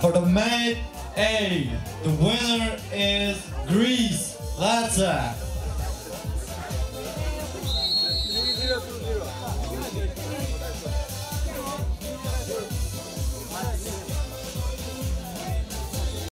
for the main A. The winner is Greece. Latte.